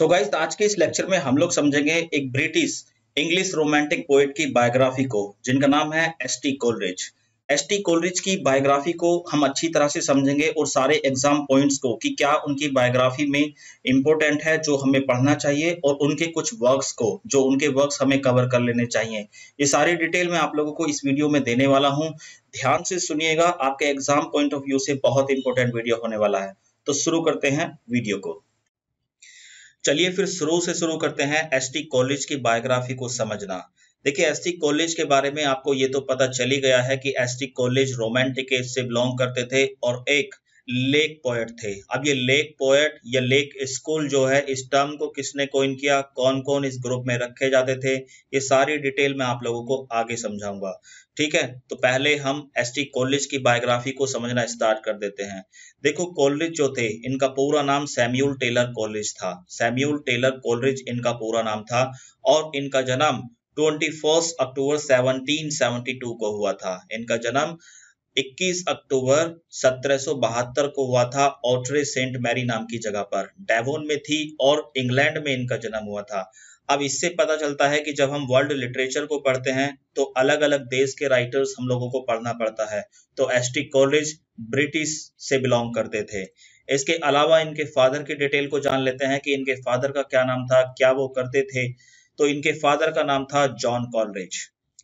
सो so guys आज के इस लेक्चर में हम लोग समझेंगे एक ब्रिटिश इंग्लिश रोमांटिक पोएट की बायोग्राफी को, जिनका नाम है S T Coleridge S T Coleridge की बायोग्राफी को हम अच्छी तरह से समझेंगे और सारे एग्ज़ाम पॉइंट्स को कि क्या उनकी बायोग्राफी में इंपॉर्टेंट है जो हमें पढ़ना चाहिए और उनके कुछ वर्क्स को, जो उनके वर्क्स हमें कवर कर लेने चाहिए. ये सारी डिटेल मैं आप लोगों को इस वीडियो में देने वाला हूँ. ध्यान से सुनिएगा, आपके एग्ज़ाम पॉइंट ऑफ़ व्यू से बहुत इंपॉर्टेंट वीडियो होने वाला है. तो शुरू करते हैं वीडियो को. चलिए फिर शुरू से शुरू करते हैं एस टी कॉलेज की बायोग्राफी को समझना। देखिए एस टी कॉलेज के बारे में आपको ये तो पता चल गया है कि S T Coleridge romantic age से बिलोंग करते थे और एक लेक पोएट थे। अब ये लेक पोएट या लेक स्कूल जो है, इस टर्म को किसने कोइन किया? कौन कौन इस ग्रुप में रखे जाते थे? ये सारी डिटेल मैं आप लोगों को आगे समझाऊँगा। ठीक है? तो पहले हम एस टी कॉलेज की बायोग्राफी को समझना स्टार्ट कर देते हैं। देखो कॉलेज जो थे, इनका पूरा नाम सैम्यूल टेलर कॉलेज था। सैम्यूल टेलर कॉलेज इनका पूरा नाम था और इनका जन्म 21 अक्टूबर 1772 को हुआ था। इनका जन्म 21 अक्टूबर 1772 को हुआ था ऑटरे सेंट मैरी नाम की जगह पर। डेवोन में थी और इंग्लैंड में इनका जन्म हुआ था। अब इससे पता चलता है कि जब हम वर्ल्ड लिटरेचर को पढ़ते हैं तो अलग अलग देश के राइटर्स हम लोगों को पढ़ना पड़ता है। तो एस टी कॉलेज ब्रिटिश से बिलोंग करते थे। इसके अलावा इनके फादर की डिटेल को जान लेते हैं कि इनके फादर का क्या नाम था, क्या वो करते थे। तो इनके फादर का नाम था जॉन कॉलरेज।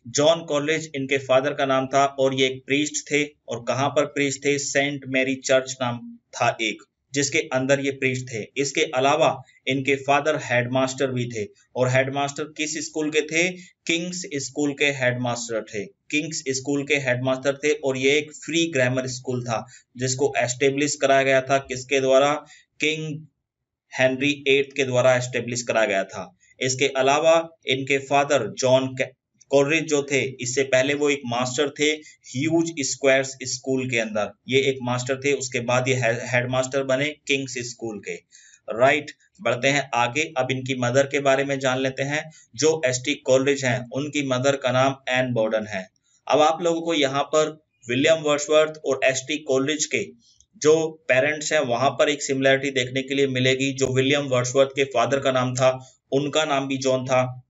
जॉन कॉलेज, इनके फादर का नाम था और ये एक प्रीस्ट थे। और कहाँ पर प्रीस्ट थे? सेंट मैरी चर्च नाम था एक, जिसके अंदर ये प्रीस्ट थे। इसके अलावा इनके फादर हेडमास्टर भी थे। और हेडमास्टर किस स्कूल के थे? किंग्स स्कूल के हेडमास्टर थे। किंग्स स्कूल के हेडमास्टर थे और ये एक फ्री ग्रामर स्कूल था, जिसको एस्टेब्लिश कराया गया था। किसके द्वारा? किंग हेनरी एट के द्वारा एस्टेब्लिश कराया गया था। इसके अलावा इनके फादर जॉन कॉलरेज जो थे, इससे पहले वो एक मास्टर थे ह्यूज स्क्वायर्स स्कूल के अंदर। ये एक मास्टर थे, उसके बाद ये हेडमास्टर बने किंग्स स्कूल के। राइट बढ़ते हैं आगे। अब इनकी मदर के बारे में जान लेते हैं। जो एस टी कॉलरेज हैं, उनकी मदर का नाम एन बॉर्डन है। अब आप लोगों को यहाँ पर विलियम वर्सवर्थ और एस टी कॉलरेज के जो पेरेंट्स हैं, वहाँ पर एक सिमिलरिटी देखने के लिए मिलेगी, जो विलियम वर्सवर्थ के फादर का नाम था, उनका नाम भी जॉन था।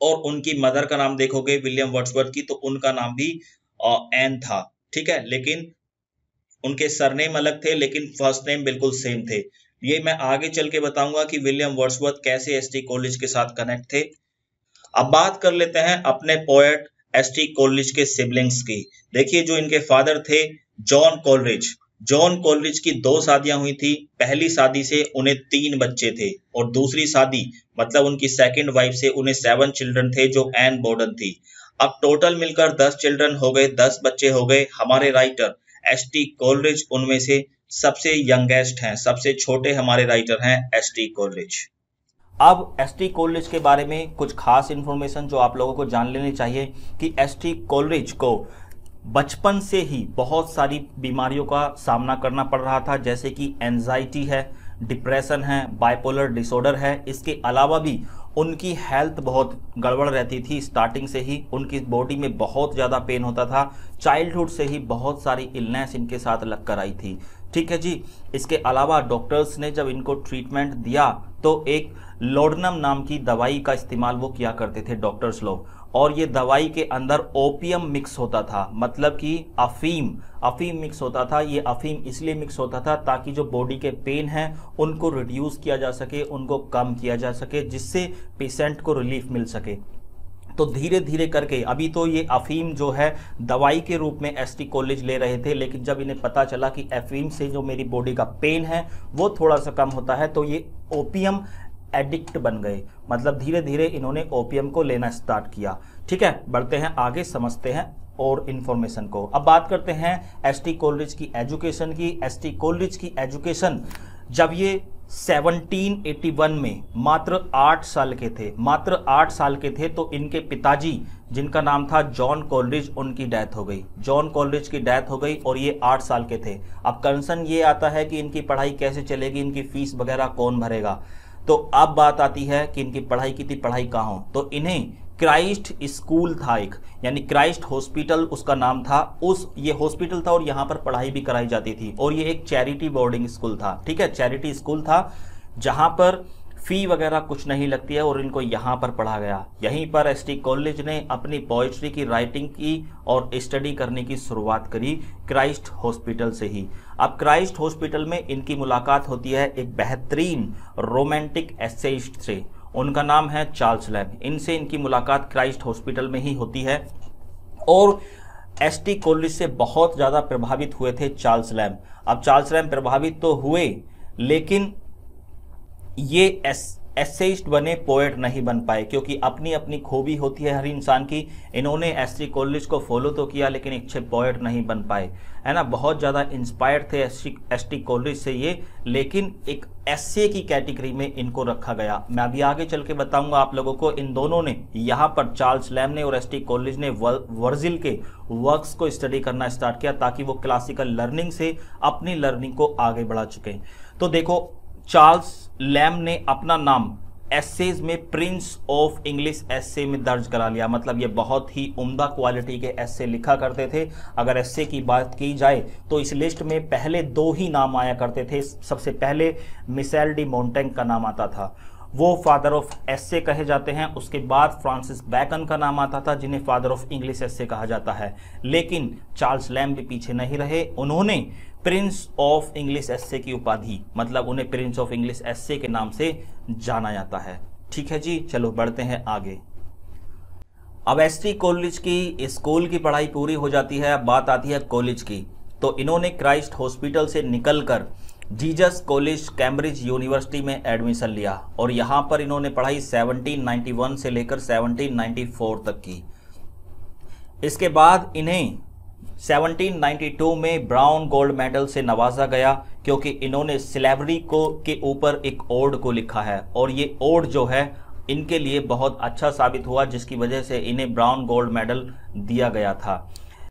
और उनकी मदर का नाम देखोगे, विलियम वर्ड्सवर्थ की तो उनका नाम भी एन था, ठीक है? लेकिन उनके सरनेम अलग थे, लेकिन फ़र्स्ट नेम बिल्कुल सेम थे। ये मैं आगे चल के बताऊँगा कि विलियम वर्ड्सवर्थ कैसे एसटी कॉलेज के साथ कनेक्ट थे। अब बात कर लेते हैं अपने पोएट एसटी कॉलेज के सिबलिंग्स की। देखिए जो इनके फादर थे, जॉन कॉलरिज जॉन कॉलरिज की दो शादियाँ हुई थी। पहली शादी से उन्हें तीन बच्चे थे और दूसरी शादी मतलब उनकी सेकंड वाइफ से उन्हें सेवन चिल्ड्रन थे जो एन बोर्डन थी। अब टोटल मिलकर दस चिल्ड्रन हो गए, दस बच्चे हो गए हमारे राइटर एस टी कोलरिज उनमें से सबसे यंगेस्ट हैं, सबसे छोटे हमारे राइटर हैं एस टी कोलरिज अब एस टी कॉलेज के बारे में कुछ खास इन्फॉर्मेशन जो आप लोगों को जान लेनी चाहिए कि एस टी कॉलेज को बचपन से ही बहुत सारी बीमारियों का सामना करना पड़ रहा था, जैसे कि एनजाइटी है डिप्रेशन है बाइपोलर डिसऑर्डर है। इसके अलावा भी उनकी हेल्थ बहुत गड़बड़ रहती थी। स्टार्टिंग से ही उनकी बॉडी में बहुत ज़्यादा पेन होता था। चाइल्डहुड से ही बहुत सारी इलनेस इनके साथ लग कर आई थी। ठीक है जी? इसके अलावा डॉक्टर्स ने जब इनको ट्रीटमेंट दिया तो एक लोडनम नाम की दवाई का इस्तेमाल वो किया करते थे डॉक्टर्स लोग। और ये दवाई के अंदर ओपियम मिक्स होता था। मतलब कि अफीम अफीम मिक्स होता था। ये अफीम इसलिए मिक्स होता था ताकि जो बॉडी के पेन हैं, उनको रिड्यूस किया जा सके, उनको कम किया जा सके, जिससे पेशेंट को रिलीफ मिल सके। तो धीरे धीरे करके, अभी तो ये अफीम जो है, दवाई के रूप में एसटी कॉलेज ले रहे थे, लेकिन जब इन्हें पता चला कि अफीम से जो मेरी बॉडी का पेन है, वो थोड़ा सा कम होता है तो ये ओपियम एडिक्ट बन गए। मतलब धीरे धीरे इन्होंने ओपीएम को लेना स्टार्ट किया। ठीक है, बढ़ते हैं आगे, समझते हैं और इन्फॉर्मेशन को। अब बात करते हैं एस टी कॉलेज की एजुकेशन की। एस टी कॉलेज की एजुकेशन जब ये 1781 में मात्र आठ साल के थे, मात्र आठ साल के थे तो इनके पिताजी, जिनका नाम था जॉन कॉलरिज उनकी डेथ हो गई। जॉन कॉलरिज की डेथ हो गई और ये आठ साल के थे। अब कंसर्न ये आता है कि इनकी पढ़ाई कैसे चलेगी, इनकी फ़ीस वगैरह कौन भरेगा? तो अब बात आती है कि इनकी पढ़ाई की थी, पढ़ाई कहाँ हो? तो इन्हें क्राइस्ट स्कूल था एक, यानी क्राइस्ट हॉस्पिटल उसका नाम था। उस, ये हॉस्पिटल था और यहाँ पर पढ़ाई भी कराई जाती थी। और ये एक चैरिटी बोर्डिंग स्कूल था, ठीक है? चैरिटी स्कूल था जहाँ पर फ़ी वगैरह कुछ नहीं लगती है और इनको यहाँ पर पढ़ा गया। यहीं पर एस टी कॉलेज ने अपनी पोइट्री की राइटिंग की और स्टडी करने की शुरुआत करी क्राइस्ट हॉस्पिटल से ही। अब क्राइस्ट हॉस्पिटल में इनकी मुलाकात होती है एक बेहतरीन रोमांटिक एसेइस्ट से। उनका नाम है चार्ल्स लैब इनसे इनकी मुलाकात क्राइस्ट हॉस्पिटल में ही होती है और एस टी कॉलेज से बहुत ज़्यादा प्रभावित हुए थे चार्ल्स लैम अब चार्ल्स लैम प्रभावित तो हुए, लेकिन ये एस एसेइस्ट बने पोएट नहीं बन पाए, क्योंकि अपनी अपनी खूबी होती है हर इंसान की। इन्होंने एस टी कॉलेज को फॉलो तो किया, लेकिन अच्छे पोएट नहीं बन पाए। है ना? बहुत ज़्यादा इंस्पायर्ड थे एस टी कॉलेज से ये, लेकिन एक एसए की कैटेगरी में इनको रखा गया। मैं अभी आगे चल के बताऊँगा आप लोगों को। इन दोनों ने, यहाँ पर चार्ल्स लैम ने और एस टी कॉलेज ने वर्जिल के वर्क्स को स्टडी करना स्टार्ट किया, ताकि वो क्लासिकल लर्निंग से अपनी लर्निंग को आगे बढ़ा चुके तो देखो चार्ल्स लैम ने अपना नाम एसेज में प्रिंस ऑफ़ इंग्लिश एसे में दर्ज करा लिया। मतलब ये बहुत ही उम्दा क्वालिटी के एसे लिखा करते थे। अगर एसे की बात की जाए तो इस लिस्ट में पहले दो ही नाम आया करते थे। सबसे पहले मिसेल डी मोन्टेंग का नाम आता था। वो फादर ऑफ़ एसे कहे जाते हैं। उसके बाद फ्रांसिस बैकन का नाम आता था, जिन्हें फादर ऑफ़ इंग्लिश एसे कहा जाता है। लेकिन चार्ल्स लैम भी पीछे नहीं रहे। उन्होंने प्रिंस ऑफ़ इंग्लिश एसए की उपाधि मतलब उन्हें प्रिंस ऑफ़ इंग्लिश एसए के नाम से जाना जाता है। ठीक है जी, चलो बढ़ते हैं आगे। अब एस टी कॉलेज की स्कूल की पढ़ाई पूरी हो जाती है। अब बात आती है कॉलेज की। तो इन्होंने क्राइस्ट हॉस्पिटल से निकलकर जीजस कॉलेज, कैम्ब्रिज यूनिवर्सिटी में एडमिशन लिया और यहाँ पर इन्होंने पढ़ाई 1791 से लेकर 1794 तक की। इसके बाद इन्हें 1792 में ब्राउन गोल्ड मेडल से नवाजा गया क्योंकि इन्होंने स्लेवरी को, के ऊपर एक ओड को लिखा है और ये ओड जो है, इनके लिए बहुत अच्छा साबित हुआ जिसकी वजह से इन्हें ब्राउन गोल्ड मेडल दिया गया था।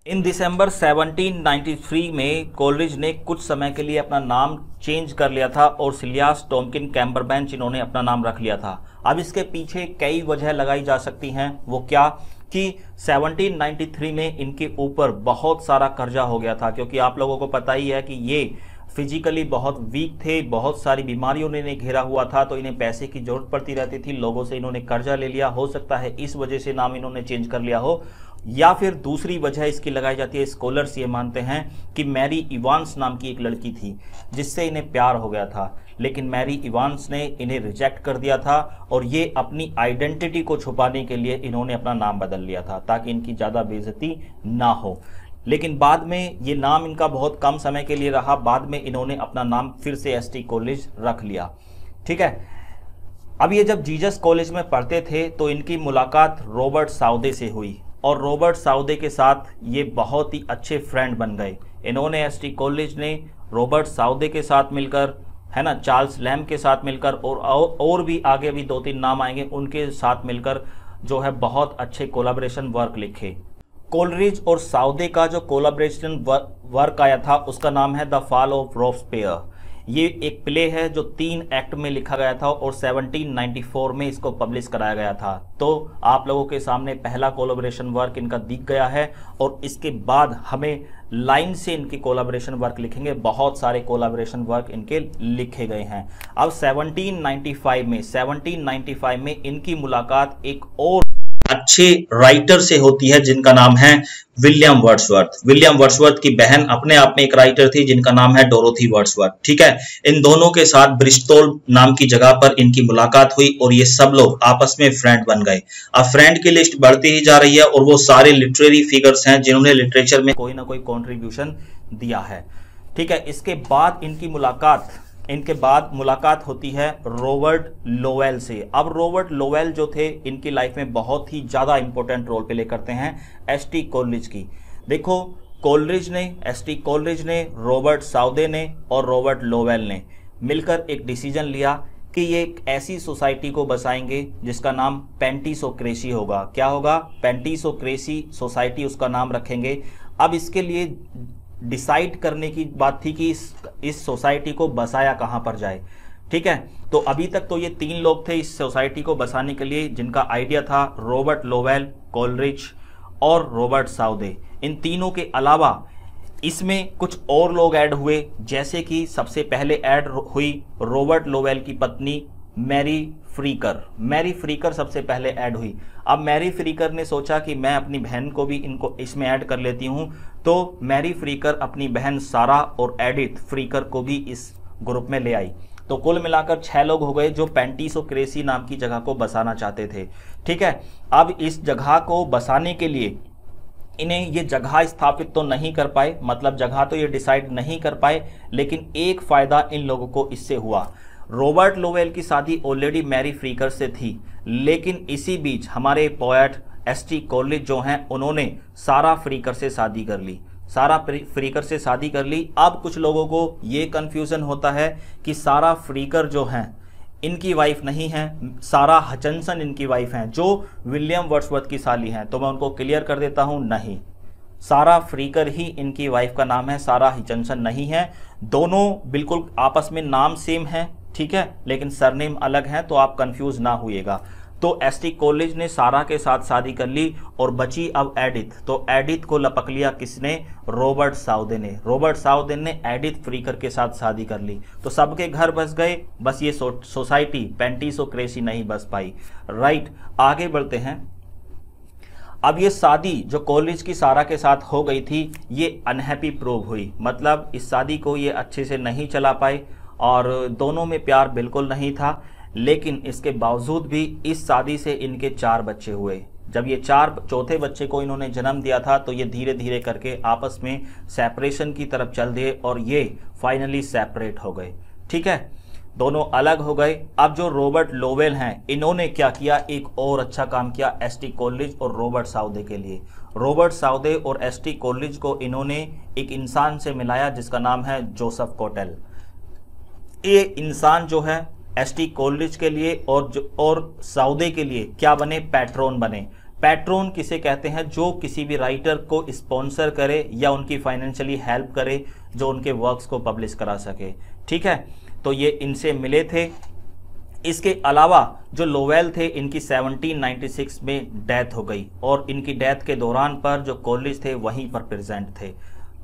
इन दिसंबर 1793 में कोलरिज ने कुछ समय के लिए अपना नाम चेंज कर लिया था और सिलियास टॉमकिन कैम्बरबेंच इन्होंने अपना नाम रख लिया था। अब इसके पीछे कई वजह लगाई जा सकती हैं। वो क्या? कि 1793 में इनके ऊपर बहुत सारा कर्जा हो गया था, क्योंकि आप लोगों को पता ही है कि ये फिजिकली बहुत वीक थे, बहुत सारी बीमारियों ने इन्हें घेरा हुआ था तो इन्हें पैसे की ज़रूरत पड़ती रहती थी, लोगों से इन्होंने कर्जा ले लिया। हो सकता है इस वजह से नाम इन्होंने चेंज कर लिया हो। या फिर दूसरी वजह इसकी लगाई जाती है स्कॉलर्स ये मानते हैं कि मैरी इवांस नाम की एक लड़की थी, जिससे इन्हें प्यार हो गया था। लेकिन मैरी इवांस ने इन्हें रिजेक्ट कर दिया था और ये अपनी आइडेंटिटी को छुपाने के लिए इन्होंने अपना नाम बदल लिया था, ताकि इनकी ज़्यादा बेजती ना हो। लेकिन बाद में ये नाम इनका बहुत कम समय के लिए रहा, बाद में इन्होंने अपना नाम फिर से एसटी कॉलेज रख लिया। ठीक है? अब ये जब जीजस कॉलेज में पढ़ते थे तो इनकी मुलाकात रॉबर्ट साउदे से हुई। और रॉबर्ट साउदे के साथ ये बहुत ही अच्छे फ्रेंड बन गए। इन्होंने एसटी कॉलेज ने रॉबर्ट साउदे के साथ मिलकर, है ना, चार्ल्स लैम के साथ मिलकर और और भी आगे भी दो तीन नाम आएँगे, उनके साथ मिलकर जो है बहुत अच्छे कोलाब्रेशन वर्क लिखे। कोलरिज और साउदे का जो कोलाब्रेशन वर्क आया था, उसका नाम है द फॉल ऑफ़ रोफ्सपेयर ये एक प्ले है जो तीन एक्ट में लिखा गया था और 1794 में इसको पब्लिश कराया गया था। तो आप लोगों के सामने पहला कोलाबोरेशन वर्क इनका दिख गया है और इसके बाद हमें लाइन से इनके कोलाबोरेशन वर्क लिखेंगे। बहुत सारे कोलाबोरेशन वर्क इनके लिखे गए हैं। अब 1795 में 1795 में इनकी मुलाकात एक और अच्छे राइटर से होती है, जिनका नाम है विलियम वर्ड्सवर्थ विलियम वर्ड्सवर्थ की बहन अपने आप में एक राइटर थी, जिनका नाम है डोरोथी वर्ड्सवर्थ ठीक है? इन दोनों के साथ ब्रिस्टोल नाम की जगह पर इनकी मुलाकात हुई और ये सब लोग आपस में फ्रेंड बन गए। अब फ्रेंड की लिस्ट बढ़ती ही जा रही है और वो सारे लिटरेरी फिगर्स हैं, जिन्होंने लिटरेचर में कोई ना कोई कॉन्ट्रीब्यूशन दिया है, ठीक है? इसके बाद इनकी मुलाकात इनके बाद मुलाकात होती है रॉबर्ट लोवेल से। अब रॉबर्ट लोवेल जो थे, इनकी लाइफ में बहुत ही ज़्यादा इंपॉर्टेंट रोल प्ले करते हैं एस टी कॉलेज की। देखो, कोलरिज ने, एस टी कॉलेज ने, रॉबर्ट साउदे ने और रॉबर्ट लोवेल ने मिलकर एक डिसीज़न लिया कि ये एक ऐसी सोसाइटी को बसाएँगे जिसका नाम पेंटीसोक्रेसी होगा। क्या होगा? पेंटीसोक्रेसी सोसाइटी उसका नाम रखेंगे। अब इसके लिए डिसाइड करने की बात थी कि इस इस सोसाइटी को बसाया कहाँ पर जाए। ठीक है? तो अभी तक तो ये तीन लोग थे इस सोसाइटी को बसाने के लिए, जिनका आइडिया था रॉबर्ट लोवेल, कोलरिच और रॉबर्ट साउदे। इन तीनों के अलावा इसमें कुछ और लोग ऐड हुए, जैसे कि सबसे पहले ऐड हुई रॉबर्ट लोवेल की पत्नी मैरी फ्रीकर। मैरी फ्रीकर सबसे पहले ऐड हुई। अब मैरी फ्रीकर ने सोचा कि मैं अपनी बहन को भी इनको इसमें ऐड कर लेती हूँ तो मैरी फ्रीकर अपनी बहन सारा और एडिथ फ्रीकर को भी इस ग्रुप में ले आई। तो कुल मिलाकर छह लोग हो गए जो पैंतीसो क्रेसी नाम की जगह को बसाना चाहते थे। ठीक है, अब इस जगह को बसाने के लिए इन्हें ये जगह स्थापित तो नहीं कर पाए मतलब जगह तो ये डिसाइड नहीं कर पाए, लेकिन एक फ़ायदा इन लोगों को इससे हुआ। रॉबर्ट लोवेल की शादी ऑलरेडी मैरी फ्रीकर से थी, लेकिन इसी बीच हमारे पोएट एस टी कॉलेज जो हैं, उन्होंने सारा फ्रीकर से शादी कर ली। सारा फ्रीकर से शादी कर ली। अब कुछ लोगों को ये कंफ्यूजन होता है कि सारा फ्रीकर जो हैं, इनकी वाइफ नहीं है, सारा हचनसन इनकी वाइफ हैं, जो विलियम वर्ड्सवर्थ की साली हैं। तो मैं उनको क्लियर कर देता हूँ, नहीं। सारा फ्रीकर ही इनकी वाइफ का नाम है, सारा हिचनसन नहीं है। दोनों बिल्कुल आपस में नाम सेम है। ठीक है लेकिन सरनेम अलग है तो आप कंफ्यूज ना हुएगा तो एस टी कॉलेज ने सारा के साथ शादी कर ली और बची अब एडिथ तो एडिथ को लपक लिया किसने? रॉबर्ट साउदे ने। रॉबर्ट साउदे ने एडिथ फ्रीकर के साथ शादी कर ली। तो सबके घर बस गए बस ये सो, सोसाइटी पेंटिसो क्रेसी नहीं बस पाई। राइट आगे बढ़ते हैं। अब ये शादी जो कॉलेज की सारा के साथ हो गई थी ये अनहैप्पी प्रूव हुई। मतलब इस शादी को ये अच्छे से नहीं चला पाए। और दोनों में प्यार बिल्कुल नहीं था, लेकिन इसके बावजूद भी इस शादी से इनके चार बच्चे हुए। जब ये चार, चौथे बच्चे को इन्होंने जन्म दिया था तो ये धीरे धीरे करके आपस में सेपरेशन की तरफ़ चल दिए और ये फाइनली सेपरेट हो गए। ठीक है? दोनों अलग हो गए। अब जो रॉबर्ट लोवेल हैं, इन्होंने क्या किया? एक और अच्छा काम किया, एस टी कॉलेज और रॉबर्ट साउदे के लिए। रॉबर्ट साउदे और एस टी कॉलेज को इन्होंने एक इंसान से मिलाया, जिसका नाम है जोसेफ कोटेल। ये इंसान जो है एस टी कॉलेज के लिए और जो, और सऊदे के लिए क्या बने? पैट्रोन बने। पैट्रोन किसे कहते हैं? जो किसी भी राइटर को स्पॉन्सर करे या उनकी फाइनेंशियली हेल्प करे, जो उनके वर्क्स को पब्लिश करा सके। ठीक है? तो ये इनसे मिले थे। इसके अलावा जो लोवेल थे, इनकी 1796 में डेथ हो गई और इनकी डेथ के दौरान पर जो कॉलेज थे, वहीं पर प्रेजेंट थे।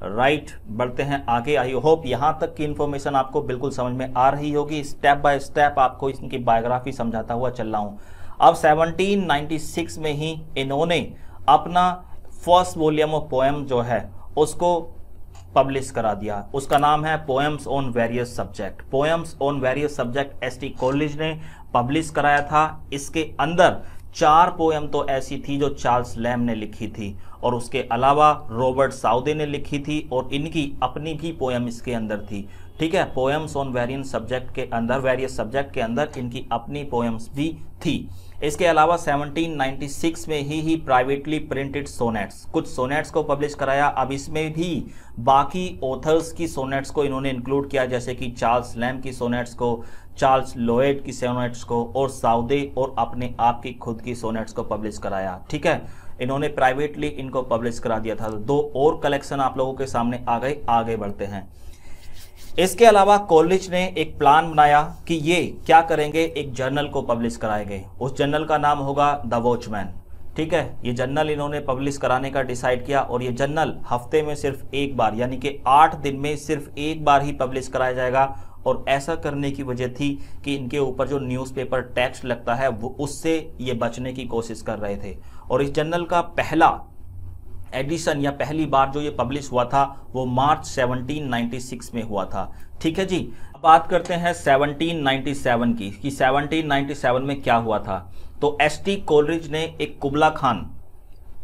राइट right, बढ़ते हैं आगे आई होप यहाँ तक की इन्फॉर्मेशन आपको बिल्कुल समझ में आ रही होगी। स्टेप बाय स्टेप आपको इनकी बायोग्राफी समझाता हुआ चल रहा हूँ। अब 1796 में ही इन्होंने अपना फ़र्स्ट वॉल्यूम ऑफ़ पोएम जो है उसको पब्लिश करा दिया। उसका नाम है poems on various subject poems on various subject S T Coleridge ने पब्लिश कराया था। इसके अंदर चार पोएम तो ऐसी थी जो चार्ल्स लैम ने लिखी थी। और उसके अलावा रॉबर्ट साउदे ने लिखी थी और इनकी अपनी भी पोएम इसके अंदर थी। ठीक है? पोएम्स ऑन वेरियन सब्जेक्ट के अंदर वेरियस सब्जेक्ट के अंदर इनकी अपनी पोएम्स भी थी। इसके अलावा 1796 में ही ही प्राइवेटली प्रिंटेड सोनेट्स कुछ सोनेट्स को पब्लिश कराया। अब इसमें भी बाकी ऑथर्स की सोनेट्स को इन्होंने इंक्लूड किया, जैसे कि चार्ल्स लैम की सोनेट्स को चार्ल्स लोएड की सोनेट्स को और साउदे और अपने आप की खुद की सोनेट्स को पब्लिश कराया। ठीक है? इन्होंने प्राइवेटली इनको पब्लिश करा दिया था। दो और कलेक्शन आप लोगों के सामने आ गए, आगे बढ़ते हैं। इसके अलावा कॉलेज ने एक प्लान बनाया कि ये क्या करेंगे, एक जर्नल को पब्लिश कराएँगे उस जर्नल का नाम होगा द वॉचमैन ठीक है? ये जर्नल इन्होंने पब्लिश कराने का डिसाइड किया और ये जर्नल हफ़्ते में सिर्फ़ एक बार, यानी कि आठ दिन में सिर्फ़ एक बार ही पब्लिश कराया जाएगा। और ऐसा करने की वजह थी कि इनके ऊपर जो न्यूज़पेपर टैक्स लगता है, वो उससे ये बचने की कोशिश कर रहे थे। और इस जर्नल का पहला एडिशन या पहली बार जो ये पब्लिश हुआ था, वो मार्च 1796 में हुआ था। ठीक है जी? बात करते हैं 1797 की, कि 1797 में क्या हुआ था। तो एस टी कोलरिज ने एक कुबला खान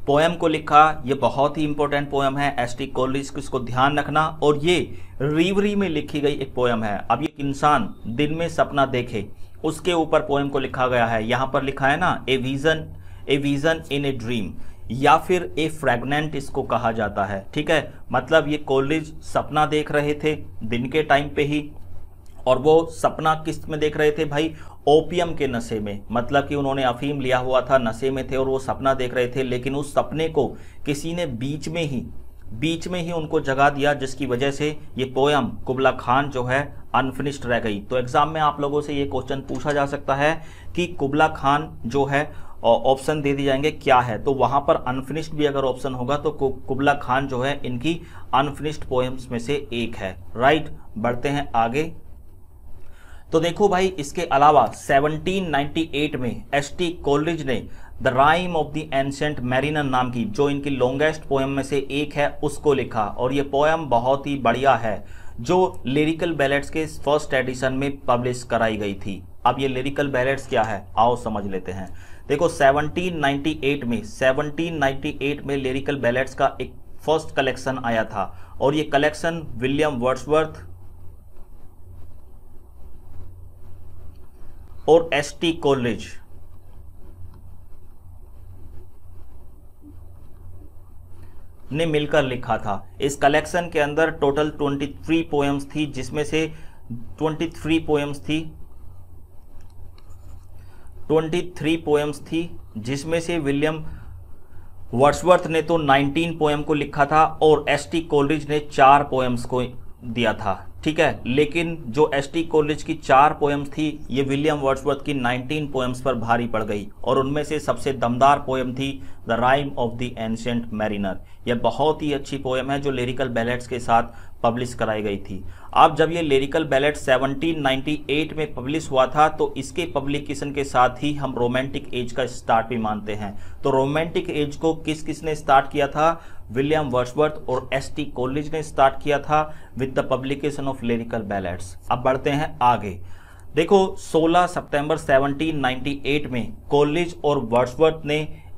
पोएम को लिखा। ये बहुत ही इंपॉर्टेंट पोएम है। एस टी कोलरिज को इसको ध्यान रखना। और ये रीवरी में लिखी गई एक पोएम है। अब ये इंसान दिन में सपना देखे, उसके ऊपर पोएम को लिखा गया है। यहाँ पर लिखा है ना, a vision a vision in a dream या फिर ए फ्रेगनेंट इसको कहा जाता है। ठीक है? मतलब ये कॉलेज सपना देख रहे थे दिन के टाइम पे ही, और वो सपना किसमें देख रहे थे भाई? ओपियम के नशे में। मतलब कि उन्होंने अफीम लिया हुआ था, नशे में थे, और वो सपना देख रहे थे, लेकिन उस सपने को किसी ने बीच में ही, बीच में ही उनको जगा दिया, जिसकी वजह से ये पोयम कुबला खान जो है अनफिनिश्ड रह गई। तो एग्ज़ाम में आप लोगों से ये क्वेश्चन पूछा जा सकता है कि कुबला खान जो है ऑप्शन दे दिए जाएँगे, क्या है? तो वहाँ पर अनफिनिश्ड भी अगर ऑप्शन होगा तो कुबला खान जो है, इनकी अनफिनिश्ड पोएम्स में से एक है। राइट बढ़ते हैं आगे। तो देखो भाई, इसके अलावा 1798 में एस टी कोलरिज ने the rime of the ancient mariner नाम की, जो इनकी लॉन्गेस्ट पोएम में से एक है, उसको लिखा। और ये पोएम बहुत ही बढ़िया है, जो लिरिकल बैलेट्स के फ़र्स्ट एडिशन में पब्लिश कराई गई थी। अब ये लिरिकल बैलेट्स क्या है? आओ समझ लेते हैं। देखो 1798 में 1798 में लिरिकल बैलेट्स का एक फ़र्स्ट कलेक्शन आया था। और ये कलेक्शन विलियम वर्ड्सवर्थ और एस टी कोलरिज ने मिलकर लिखा था। इस कलेक्शन के अंदर टोटल 23 पोएम्स थी, जिसमें से 23 पोएम्स थी। 23 पोएम्स थी, जिसमें से विलियम वर्ड्सवर्थ ने तो 19 पोएम को लिखा था और एस टी कोलरिज ने चार पोएम्स को दिया था। ठीक है? लेकिन जो एस टी कॉलेज की चार पोएम्स थी, ये विलियम वर्ड्सवर्थ की 19 पोएम्स पर भारी पड़ गई। और उनमें से सबसे दमदार पोएम थी the rime of the ancient mariner यह बहुत ही अच्छी पोएम है, जो लिरिकल बैलेट्स के साथ पब्लिश कराई गई थी। अब जब ये लिरिकल बैलेट 1798 में पब्लिश हुआ था तो इसके पब्लिकेशन के साथ ही हम रोमांटिक एज का स्टार्ट भी मानते हैं। तो रोमांटिक एज को किस किस ने स्टार्ट किया था? विलियम वर्सवर्थ और एस टी कॉलेज ने स्टार्ट किया था with the publication of lyrical ballads अब बढ़ते हैं आगे। देखो 16 सितंबर 1798 में कॉलेज और वर्सवर्थ ने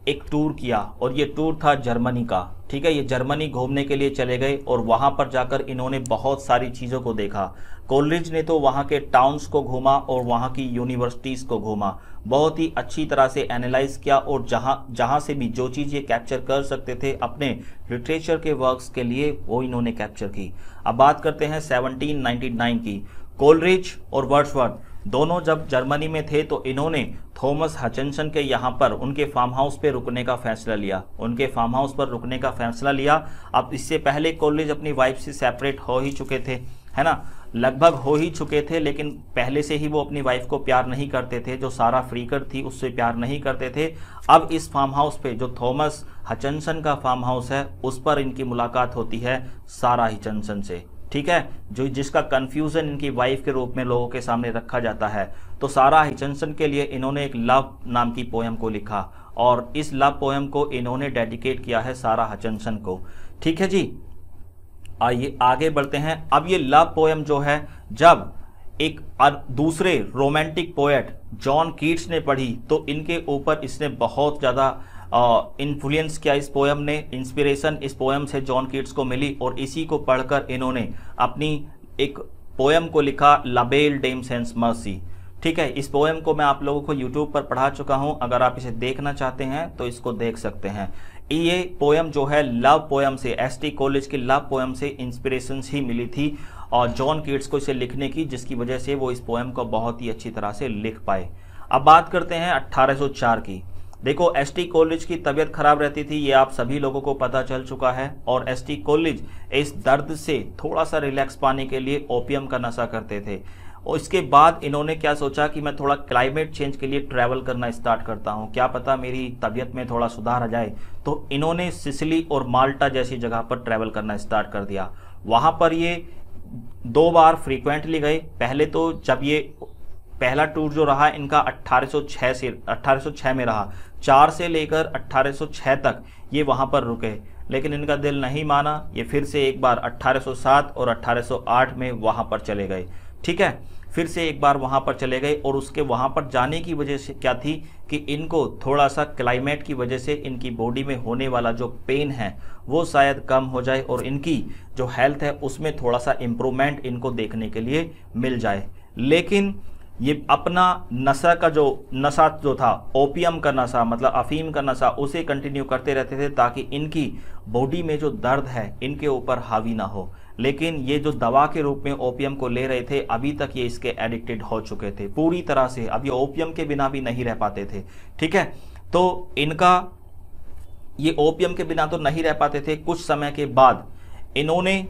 एक टूर किया और ये टूर था जर्मनी का। ठीक है, ये जर्मनी घूमने के लिए चले गए और वहाँ पर जाकर इन्होंने बहुत सारी चीज़ों को देखा। कॉलेज ने तो वहाँ के टाउन्स को घूमा और वहाँ की यूनिवर्सिटीज़ को घूमा। बहुत ही अच्छी तरह से एनालाइज किया और जहाँ जहाँ से भी जो चीज़ ये कैप्चर कर सकते थे अपने लिटरेचर के वर्क्स के लिए, वो इन्होंने कैप्चर की। अब बात करते हैं 1799 की। कोलरिज और वर्ड्सवर्थ दोनों जब जर्मनी में थे तो इन्होंने थॉमस हचनसन के यहाँ पर उनके फार्म हाउस पे रुकने का फैसला लिया। उनके फार्म हाउस पर रुकने का फैसला लिया। अब इससे पहले कॉलेज अपनी वाइफ से सेपरेट हो ही चुके थे, है ना? लगभग हो ही चुके थे, लेकिन पहले से ही वो अपनी वाइफ को प्यार नहीं करते थे। जो सारा फ्रीकर थी, उससे प्यार नहीं करते थे। अब इस फार्म हाउस पे, जो थॉमस हचनसन का फार्म हाउस है, उस पर इनकी मुलाकात होती है सारा हिचनसन से। ठीक है? जो, जिसका कंफ्यूजन इनकी वाइफ के रूप में लोगों के सामने रखा जाता है। तो सारा हिचनसन के लिए इन्होंने एक लव नाम की पोएम को लिखा, और इस लव पोएम को इन्होंने डेडिकेट किया है सारा हचनसन को। ठीक है जी? आइए, आगे बढ़ते हैं। अब ये लव पोएम जो है, जब एक दूसरे रोमांटिक पोएट जॉन कीट्स ने पढ़ी तो इनके ऊपर इसने बहुत ज़्यादा इन्फ्लुएंस किया इस पोएम ने इंस्पिरेशन इस पोएम से जॉन कीट्स को मिली और इसी को पढ़कर इन्होंने अपनी एक पोएम को लिखा लबेल डेम सेंस मर्सी ठीक है, इस पोएम को मैं आप लोगों को यूट्यूब पर पढ़ा चुका हूँ। अगर आप इसे देखना चाहते हैं तो इसको देख सकते हैं। ये पोएम जो है लव पोएम से एस टी कॉलेज की लव पोएम से इंस्पिरेशन ही मिली थी और जॉन किट्स को इसे लिखने की, जिसकी वजह से वो इस पोएम को बहुत ही अच्छी तरह से लिख पाए। अब बात करते हैं 1804 की। देखो एस टी कॉलेज की तबीयत खराब रहती थी, ये आप सभी लोगों को पता चल चुका है। और एस टी कॉलेज इस दर्द से थोड़ा सा रिलैक्स पाने के लिए ओपियम का नशा करते थे। और इसके बाद इन्होंने क्या सोचा कि मैं थोड़ा क्लाइमेट चेंज के लिए ट्रैवल करना स्टार्ट करता हूँ। क्या पता मेरी तबीयत में थोड़ा सुधार आ जाए। तो इन्होंने सिसली और माल्टा जैसी जगह पर ट्रैवल करना स्टार्ट कर दिया। वहाँ पर ये दो बार फ्रीक्वेंटली गए। पहले तो जब ये पहला टूर जो रहा, इनका 1806 से 1806 में रहा। चार से लेकर 1806 तक ये वहाँ पर रुके। लेकिन इनका दिल नहीं माना। ये फिर से एक बार 1807 और 1808 में वहाँ पर चले गए। ठीक है? फिर से एक बार वहाँ पर चले गए और उसके वहाँ पर जाने की वजह से क्या थी कि इनको थोड़ा सा क्लाइमेट की वजह से इनकी बॉडी में होने वाला जो पेन है, वो शायद कम हो जाए और इनकी जो हेल्थ है, उसमें थोड़ा सा इम्प्रूवमेंट इनको देखने के लिए मिल जाए। लेकिन ये अपना नशा का जो, नशा जो था ओपियम का नशा मतलब अफीम का नशा, उसे कंटिन्यू करते रहते थे ताकि इनकी बॉडी में जो दर्द है, इनके ऊपर हावी ना हो। लेकिन ये जो दवा के रूप में ओपियम को ले रहे थे, अभी तक ये इसके एडिक्टेड हो चुके थे, पूरी तरह से। अब ये ओपियम के बिना भी नहीं रह पाते थे, ठीक है? तो इनका, ये ओपियम के बिना तो नहीं रह पाते थे। कुछ समय के बाद इन्होंने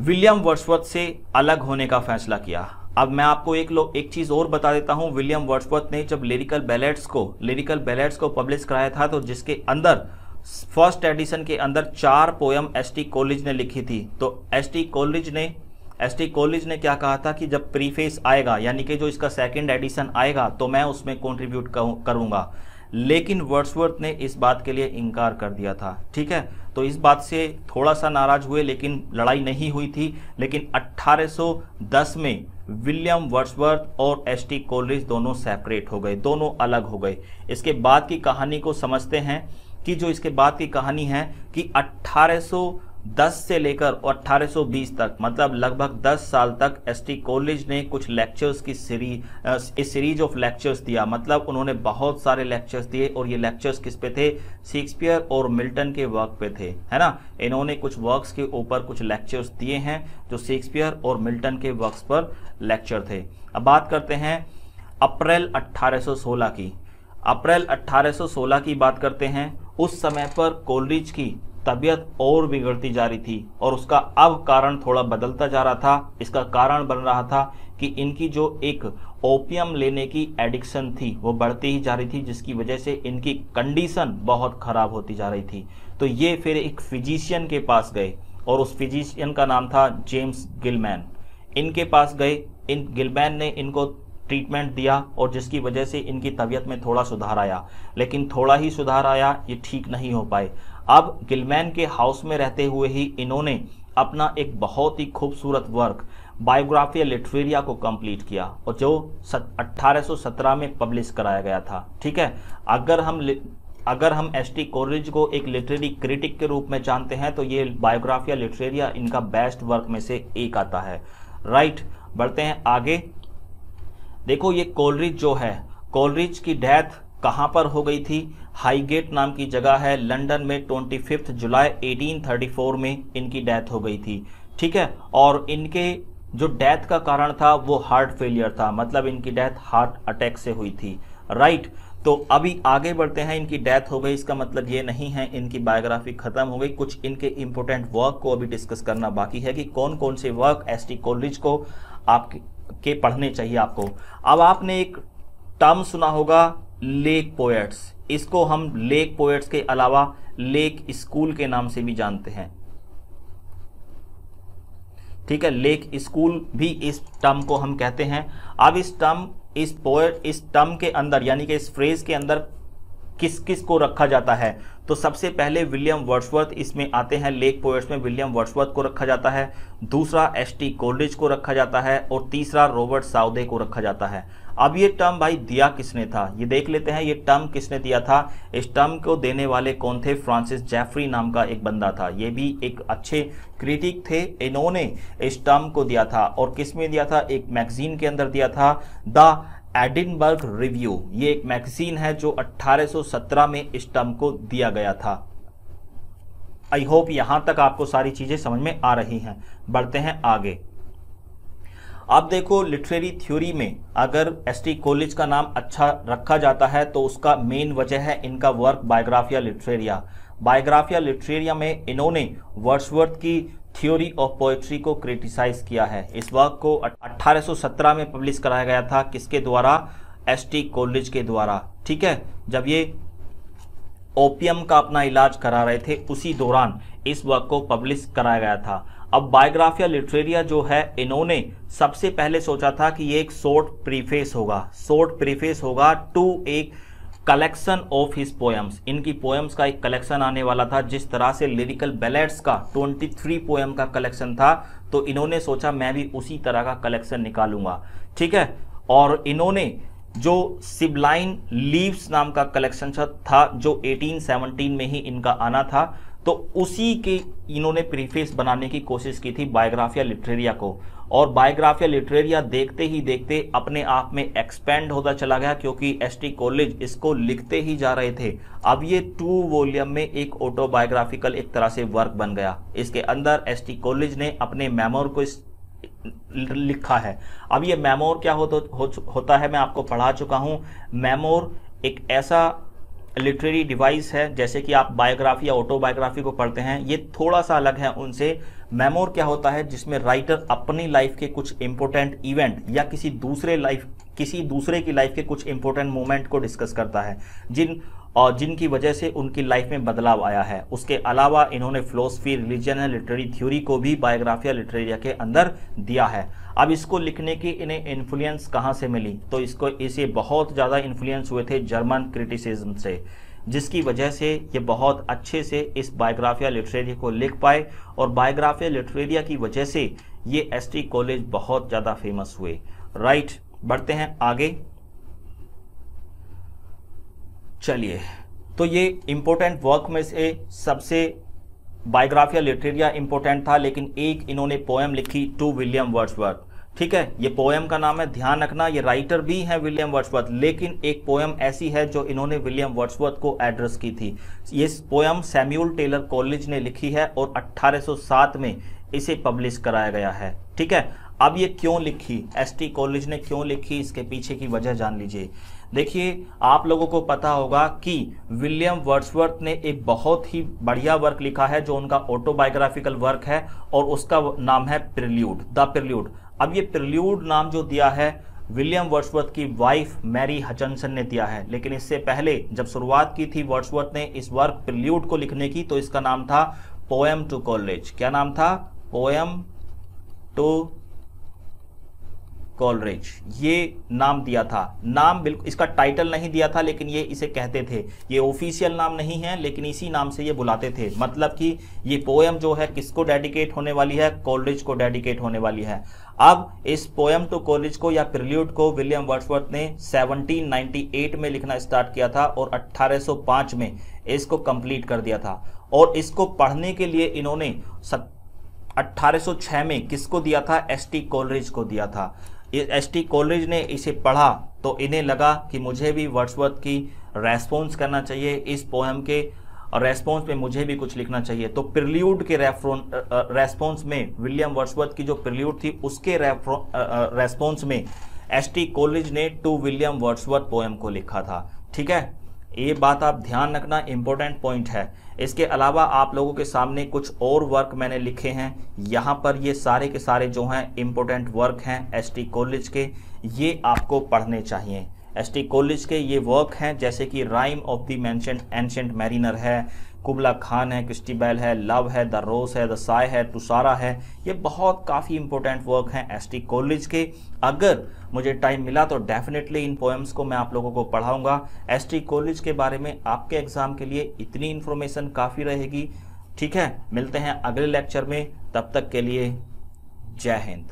विलियम वर्षवत से अलग होने का फैसला किया। अब मैं आपको एक लोग एक चीज़ और बता देता हूँ। विलियम वर्ड्सवर्थ ने जब लिरिकल बैलेट्स को लिरिकल बैलेट्स को पब्लिश कराया था तो जिसके अंदर फ़र्स्ट एडिशन के अंदर चार पोयम एस टी कॉलेज ने लिखी थी। तो एस टी कॉलेज ने एस टी कॉलेज ने क्या कहा था कि जब प्रीफेस आएगा, यानी कि जो इसका सेकंड एडिशन आएगा तो मैं उसमें कंट्रीब्यूट करूँगा। लेकिन वर्ड्सवर्थ ने इस बात के लिए इनकार कर दिया था। ठीक है? तो इस बात से थोड़ा सा नाराज़ हुए, लेकिन लड़ाई नहीं हुई थी। लेकिन 1810 में विलियम वर्ड्सवर्थ और एस टी कोलरिज दोनों सेपरेट हो गए, दोनों अलग हो गए। इसके बाद की कहानी को समझते हैं। कि जो इसके बाद की कहानी है कि 1810 से लेकर 1820 तक मतलब लगभग 10 साल तक एसटी कॉलेज ने कुछ लेक्चर्स की सीरीज़ सीरीज़ ऑफ़ लेक्चर्स दिया। मतलब उन्होंने बहुत सारे लेक्चर्स दिए और ये लेक्चर्स किस पे थे? शेक्सपियर और मिल्टन के वर्क पे थे, है ना? इन्होंने कुछ वर्क्स के ऊपर कुछ लेक्चर्स दिए हैं जो शेक्सपियर और मिल्टन के वर्क्स पर लेक्चर थे। अब बात करते हैं अप्रैल 1816 की। अप्रैल 1816 की बात करते हैं। उस समय पर कोलरिज की तबीयत और बिगड़ती जा रही थी और उसका अब कारण थोड़ा बदलता जा रहा था। इसका कारण बन रहा था कि इनकी जो एक ओपियम लेने की एडिक्शन थी, वो बढ़ती ही जा रही थी, जिसकी वजह से इनकी कंडीशन बहुत खराब होती जा रही थी। तो ये फिर एक फिजिशियन के पास गए और उस फिजिशियन का नाम था जेम्स गिलमैन। इनके पास गए। इन गिलमैन ने इनको ट्रीटमेंट दिया और जिसकी वजह से इनकी तबीयत में थोड़ा सुधार आया। लेकिन थोड़ा ही सुधार आया, ये ठीक नहीं हो पाए। अब गिलमैन के हाउस में रहते हुए ही इन्होंने अपना एक बहुत ही खूबसूरत वर्क बायोग्राफिया लिटरेरिया को कंप्लीट किया और जो 1817 में पब्लिश कराया गया था। ठीक है? अगर हम अगर हम एस टी कोरिज को एक लिटरेरी क्रिटिक के रूप में जानते हैं तो ये बायोग्राफिया लिटरेरिया इनका बेस्ट वर्क में से एक आता है। राइट बढ़ते हैं आगे। देखो ये कोलरिज जो है, कोलरिज की डेथ कहाँ पर हो गई थी? हाईगेट नाम की जगह है, लंदन में ट्वेंटी फिफ्थ जुलाई 1834 में इनकी डेथ हो गई थी। ठीक है? और इनके जो डेथ का कारण था, वो हार्ट फेलियर था मतलब इनकी डेथ हार्ट अटैक से हुई थी। राइट? तो अभी आगे बढ़ते हैं, इनकी डेथ हो गई, इसका मतलब ये नहीं है, इनकी बायोग्राफी खत्म हो गई। कुछ इनके इंपोर्टेंट वर्क को अभी डिस्कस करना बाकी है कि कौन कौन से वर्क एस टी कॉलेज को आपके के पढ़ने चाहिए आपको। अब आपने एक टर्म सुना होगा लेक पोएट्स इसको हम लेक पोएट्स के अलावा लेक स्कूल के नाम से भी जानते हैं। ठीक है लेक स्कूल भी इस टर्म को हम कहते हैं। अब इस टर्म इस पोएट इस टर्म के अंदर, यानी कि इस फ्रेज के अंदर किस किस को रखा जाता है? तो सबसे पहले विलियम वर्ड्सवर्थ इसमें आते हैं। लेक पोएट्स में विलियम वर्ड्सवर्थ को रखा जाता है। दूसरा, एस टी कोल्ड्रिज को रखा जाता है और तीसरा, रॉबर्ट साउदे को रखा जाता है। अब ये टर्म भाई दिया किसने था? ये देख लेते हैं, ये टर्म किसने दिया था? इस टर्म को देने वाले कौन थे? फ्रांसिस जेफरी नाम का एक बंदा था। ये भी एक अच्छे क्रिटिक थे। इन्होंने इस टर्म को दिया था और किसमें दिया था? एक मैगजीन के अंदर दिया था। द एडिनबर्ग रिव्यू, ये एक मैगजीन है जो 1817 में इस टर्म को दिया गया था। आई होप यहाँ तक आपको सारी चीज़ें समझ में आ रही हैं। बढ़ते हैं आगे। आप देखो, लिटरेरी थ्योरी में अगर एस टी कॉलेज का नाम अच्छा रखा जाता है तो उसका मेन वजह है इनका work Biographia Literaria. Biographia Literaria में इन्होंने वर्ड्सवर्थ की थ्योरी ऑफ़ पोएट्री को क्रिटिसाइज किया है। इस वर्क को 1817 में पब्लिश कराया गया था किसके द्वारा? एस टी कॉलेज के द्वारा। ठीक है? जब ये ओपियम का अपना इलाज करा रहे थे, उसी दौरान इस वर्क को पब्लिश कराया गया था। अब बायोग्राफिया लिटरेरिया जो है, इन्होंने सबसे पहले सोचा था कि ये एक शॉर्ट प्रीफेस होगा। शॉर्ट प्रीफेस होगा टू एक कलेक्शन ऑफ़ हिज पोएम्स इनकी पोएम्स का एक कलेक्शन आने वाला था, जिस तरह से लिरिकल बैलेट्स का 23 पोएम का कलेक्शन था तो इन्होंने सोचा मैं भी उसी तरह का कलेक्शन निकालूँगा। ठीक है? और इन्होंने जो सिबलाइन लीव्स नाम का कलेक्शन था, जो 1817 में ही इनका आना था तो उसी के इन्होंने प्रीफेस बनाने की कोशिश की थी बायोग्राफिया लिटरेरिया को। और बायोग्राफिया लिटरेरिया देखते ही देखते अपने आप में एक्सपेंड होता चला गया क्योंकि एस टी कॉलेज इसको लिखते ही जा रहे थे। अब ये टू वॉल्यूम में एक ऑटोबायोग्राफिकल एक तरह से वर्क बन गया। इसके अंदर एस टी कॉलेज ने अपने मेमोर को इस लिखा है। अब ये मेमोर क्या हो, तो, हो, होता है मैं आपको पढ़ा चुका हूँ। मेमोर एक ऐसा लिटरेरी डिवाइस है जैसे कि आप बायोग्राफी या ऑटोबायोग्राफी को पढ़ते हैं ये थोड़ा सा अलग है उनसे। मेमोर क्या होता है, जिसमें राइटर अपनी लाइफ के कुछ इंपॉर्टेंट इवेंट या किसी दूसरे लाइफ किसी दूसरे की लाइफ के कुछ इंपॉर्टेंट मोमेंट को डिस्कस करता है। जिन और जिनकी वजह से उनकी लाइफ में बदलाव आया है। उसके अलावा इन्होंने philosophy religion and literary theory को भी बायोग्राफिया लिटरेरिया के अंदर दिया है। अब इसको लिखने की इन्हें इन्फ्लुएंस कहाँ से मिली? तो इसको इसे बहुत ज़्यादा इन्फ्लुएंस हुए थे जर्मन क्रिटिसिज्म से। जिसकी वजह से ये बहुत अच्छे से इस बायोग्राफिया लिटरेरिया को लिख पाए और बायोग्राफिया लिटरेरिया की वजह से ये एसटी कॉलेज बहुत ज़्यादा फ़ेमस हुए। राइट, बढ़ते हैं आगे। चलिए तो ये इंपॉर्टेंट वर्क में से सबसे बायोग्राफिया लिटरेरिया इंपॉर्टेंट था, लेकिन एक इन्होंने पोएम लिखी टू विलियम वर्ड्सवर्थ ठीक है, ये पोएम का नाम है, ध्यान रखना, ये राइटर भी हैं विलियम वर्ड्सवर्थ लेकिन एक पोएम ऐसी है जो इन्होंने विलियम वर्ड्सवर्थ को एड्रेस की थी। ये पोएम सैम्यूल टेलर कॉलेज ने लिखी है और 1807 में इसे पब्लिश कराया गया है। ठीक है, अब ये क्यों लिखी? एसटी कॉलेज ने क्यों लिखी? इसके पीछे की वजह जान लीजिए। देखिए, आप लोगों को पता होगा कि विलियम वर्ड्सवर्थ ने एक बहुत ही बढ़िया वर्क लिखा है, जो उनका ऑटोबायोग्राफिकल वर्क है, और उसका नाम है प्रिल्यूड द प्रिल्यूड अब ये प्रिल्यूड नाम जो दिया है, विलियम वर्ड्सवर्थ की वाइफ मैरी हचनसन ने दिया है। लेकिन इससे पहले जब शुरुआत की थी वर्ड्सवर्थ ने इस वर्क प्रिल्यूड को लिखने की तो इसका नाम था पोएम टू कॉलरेज क्या नाम था? पोएम टू कॉलरेज ये नाम दिया था। नाम बिल्कुल, इसका टाइटल नहीं दिया था, लेकिन ये इसे कहते थे। ये ऑफिशियल नाम नहीं है, लेकिन इसी नाम से ये बुलाते थे। मतलब कि ये पोएम जो है, किसको डेडिकेट होने वाली है? कॉलरेज को डेडिकेट होने वाली है। अब इस पोएम टू कॉलेज को या प्रिल्यूड को विलियम वर्ड्सवर्थ ने 1798 में लिखना स्टार्ट किया था और 1805 में इसको कंप्लीट कर दिया था। और इसको पढ़ने के लिए इन्होंने 1806 में किसको दिया था? एस टी कॉलरेज को दिया था। एस टी कॉलेज ने इसे पढ़ा तो इन्हें लगा कि मुझे भी वर्ड्सवर्थ की रेस्पॉन्स करना चाहिए इस पोएम के रेस्पॉन्स में मुझे भी कुछ लिखना चाहिए। तो प्रिल्यूड के रेस्पॉन्स में विलियम वर्ड्सवर्थ की जो प्रिल्यूड थी, उसके रेस्पॉन्स में एस टी कॉलेज ने टू विलियम वर्ड्सवर्थ पोएम को लिखा था। ठीक है? ये बात आप ध्यान रखना इंपॉर्टेंट पॉइंट है। इसके अलावा आप लोगों के सामने कुछ और वर्क मैंने लिखे हैं। यहाँ पर ये सारे के सारे जो हैं इंपॉर्टेंट वर्क हैं एस टी कॉलेज के। ये आपको पढ़ने चाहिए। एस टी कॉलेज के ये वर्क हैं, जैसे कि राइम ऑफ़ द मैंशेंट एंशेंट मैरिनर है कुबला खान है क्रिस्टीबेल है लव है द रोज है द साय है तुसारा है, ये बहुत काफ़ी इंपॉर्टेंट वर्क हैं एस टी कॉलेज के। अगर मुझे टाइम मिला तो डेफिनेटली इन पोएम्स को मैं आप लोगों को पढ़ाऊँगा। एस टी कॉलेज के बारे में आपके एग्ज़ाम के लिए इतनी इन्फॉर्मेशन काफ़ी रहेगी। ठीक है, मिलते हैं अगले लेक्चर में। तब तक के लिए जय हिंद।